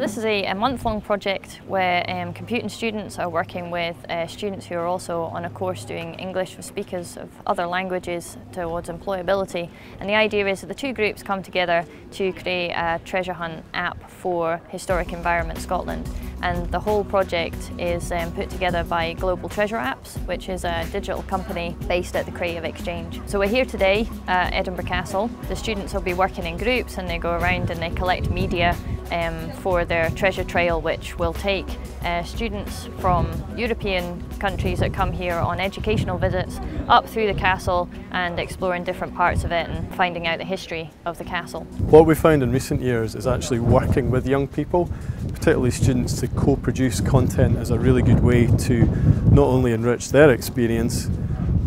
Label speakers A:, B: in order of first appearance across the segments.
A: this is a, a month-long project where um, computing students are working with uh, students who are also on a course doing English for speakers of other languages towards employability. And the idea is that the two groups come together to create a treasure hunt app for Historic Environment Scotland. And the whole project is um, put together by Global Treasure Apps, which is a digital company based at the Creative Exchange. So we're here today at Edinburgh Castle. The students will be working in groups and they go around and they collect media um, for their treasure trail which will take uh, students from European countries that come here on educational visits up through the castle and exploring different parts of it and finding out the history of the castle.
B: What we found in recent years is actually working with young people, particularly students, to co-produce content is a really good way to not only enrich their experience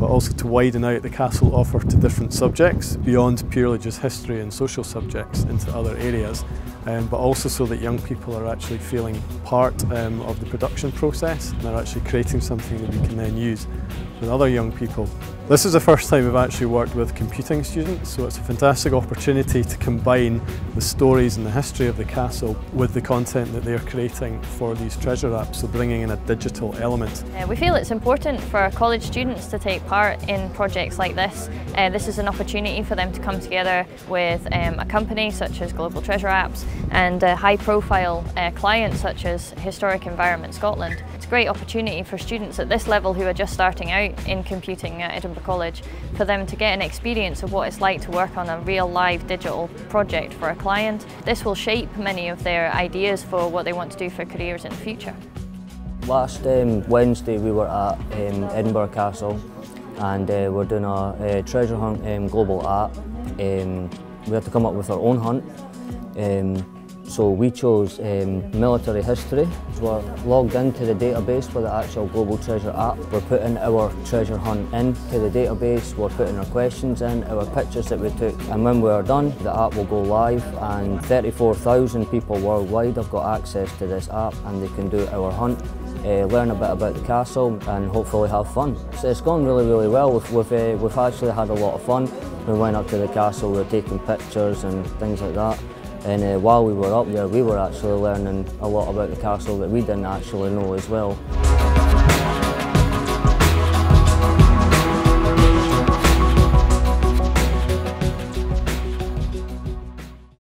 B: but also to widen out the castle offer to different subjects beyond purely just history and social subjects into other areas um, but also so that young people are actually feeling part um, of the production process and are actually creating something that we can then use with other young people. This is the first time we've actually worked with computing students, so it's a fantastic opportunity to combine the stories and the history of the castle with the content that they're creating for these treasure apps, so bringing in a digital element.
A: Uh, we feel it's important for college students to take part in projects like this. Uh, this is an opportunity for them to come together with um, a company such as Global Treasure Apps and a high profile uh, client such as Historic Environment Scotland. It's a great opportunity for students at this level who are just starting out in computing at Edinburgh The college for them to get an experience of what it's like to work on a real live digital project for a client. This will shape many of their ideas for what they want to do for careers in the future.
C: Last um, Wednesday we were at um, Edinburgh Castle and uh, we're doing a, a treasure hunt um, global app. Um, we had to come up with our own hunt. So we chose um, military history. We're logged into the database with the actual Global Treasure app. We're putting our treasure hunt into the database, we're putting our questions in, our pictures that we took, and when we are done, the app will go live and 34,000 people worldwide have got access to this app and they can do our hunt. Uh, learn a bit about the castle and hopefully have fun. So it's gone really, really well. We've, we've, uh, we've actually had a lot of fun. We went up to the castle, we were taking pictures and things like that. And uh, while we were up there, we were actually learning a lot about the castle that we didn't actually know as well.